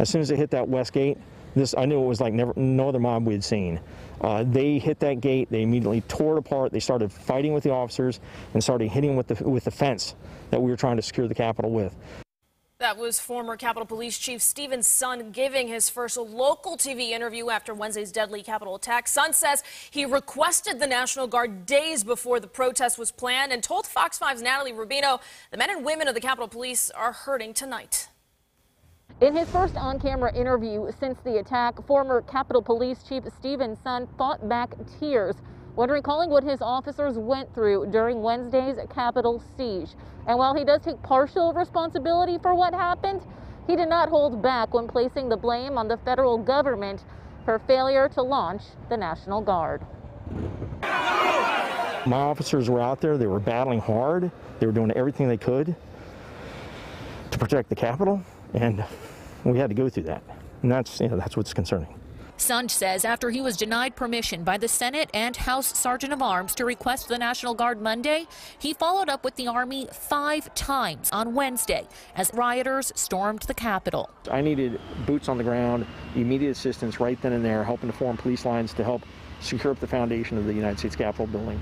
As soon as they hit that west gate, this I knew it was like never no other mob we had seen. Uh, they hit that gate. They immediately tore it apart. They started fighting with the officers and started hitting with the with the fence that we were trying to secure the Capitol with. That was former Capitol Police Chief Steven Sund giving his first local TV interview after Wednesday's deadly Capitol attack. Sund says he requested the National Guard days before the protest was planned and told Fox 5's Natalie Rubino the men and women of the Capitol Police are hurting tonight. In his first on-camera interview since the attack, former Capitol Police Chief Steven Sund fought back tears when recalling what his officers went through during Wednesday's Capitol siege. And while he does take partial responsibility for what happened, he did not hold back when placing the blame on the federal government for failure to launch the National Guard. My officers were out there. They were battling hard. They were doing everything they could to protect the Capitol, and we had to go through that. And that's, you know, that's what's concerning. Sund says after he was denied permission by the Senate and House Sergeant of Arms to request the National Guard Monday, he followed up with the Army five times on Wednesday as rioters stormed the Capitol. I needed boots on the ground, immediate assistance right then and there, helping to form police lines to help secure up the foundation of the United States Capitol building.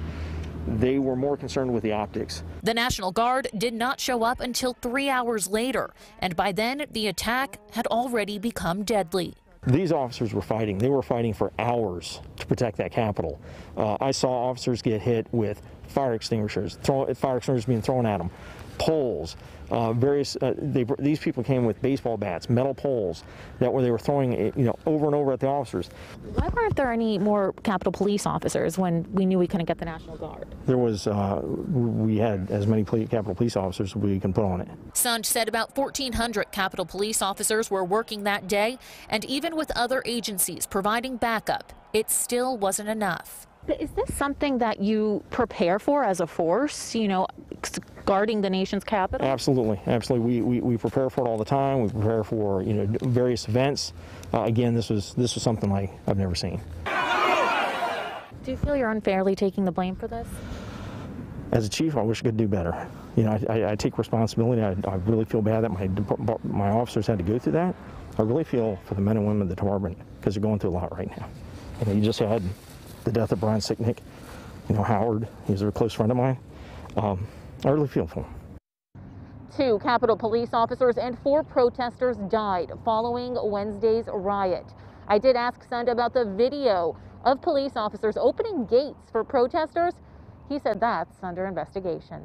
They were more concerned with the optics. The National Guard did not show up until three hours later, and by then the attack had already become deadly. These officers were fighting. They were fighting for hours to protect that Capitol. Uh, I saw officers get hit with fire extinguishers, throw, fire extinguishers being thrown at them, poles, uh, various. Uh, they, these people came with baseball bats, metal poles that were they were throwing, you know, over and over at the officers. Why weren't there any more Capitol Police officers when we knew we couldn't get the National Guard? There was. Uh, we had as many Capitol Police officers as we can put on it. Sund said about 1,400 Capitol Police officers were working that day, and even with other agencies providing backup, it still wasn't enough. Is this something that you prepare for as a force, you know, guarding the nation's capital? Absolutely, absolutely. We, we, we prepare for it all the time. We prepare for, you know, various events. Uh, again, this was, this was something like I've never seen. Do you feel you're unfairly taking the blame for this? As a chief, I wish I could do better. You know, I, I, I take responsibility. I, I really feel bad that my, my officers had to go through that. I really feel for the men and women of the department because they're going through a lot right now. You know, you just had the death of Brian Sicknick, you know, Howard, he was a close friend of mine. Um, I really feel for him. Two Capitol police officers and four protesters died following Wednesday's riot. I did ask Sund about the video of police officers opening gates for protesters. He said that's under investigation.